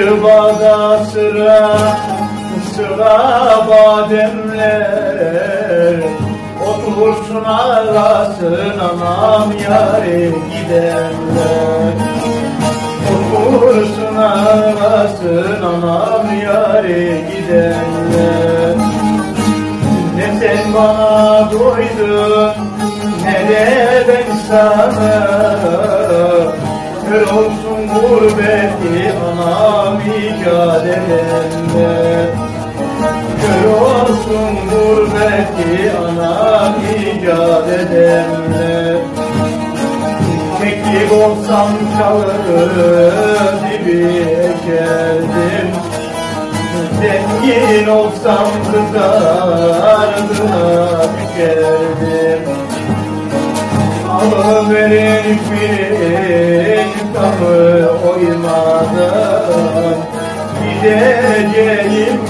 Karşı bağda sıra sıra bademler Otursun arasın anam yare gidenler. Otursun arasın anam yare gidenler. Ne sen bana doydun ne de ben sana. Kör gurbeti anam icat edende. Kör olsun gurbeti anam icat edende. Teklik olsam çalır dibi ekerdim. Zengin olsam kızardına bükerdim Alıverin firin tamı Gideceğim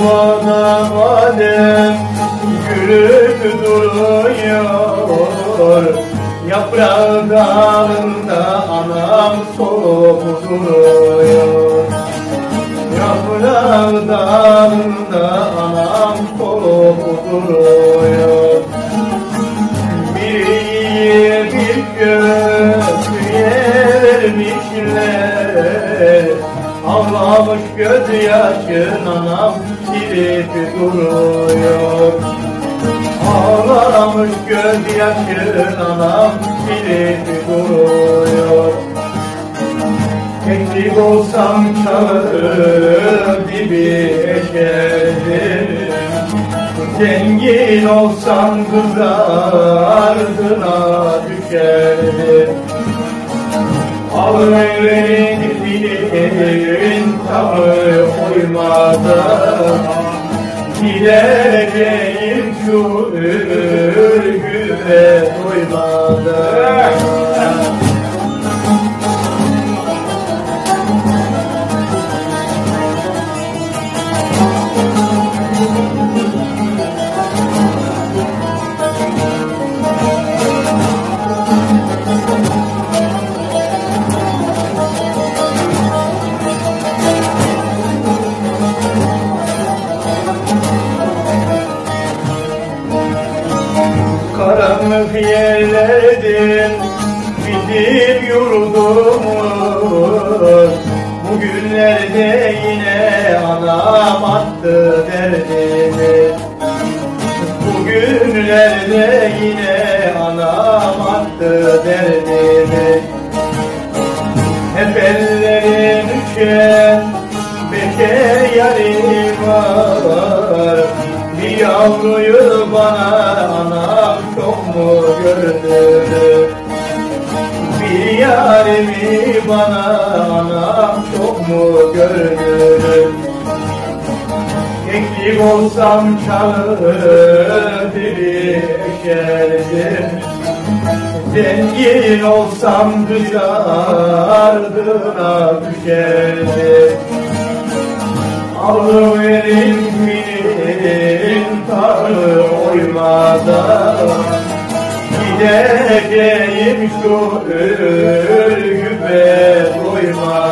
bana madem gülüp duruyor. Yaprağı dalında anam soğuk duruyor. Yaprağı dalında anam soğuk duruyor Ağlamış gözyaşın anam silip duruyor. Ağlamış gözyaşın anam silip duruyor. Teklik olsam çağır dibi eşerdim Zengin olsam kızardına düşerdim Ağlayın dilin tamı uymadan Gideceğim şu ürgüme doymadan Bugünlerde yine anam attı derdini. Bugünlerde yine anam attı derdini. Hep ellerin düşen beşe yarim var. Bir yavruyu bana anam çok mu gördü yarimi bana anam çok mu gördü Keklik olsam çalır biri eşerdim Zengin olsam kız ardına düşerdim Alıverin benim tanrı oymadan Gideceğim şu örgüme doymadan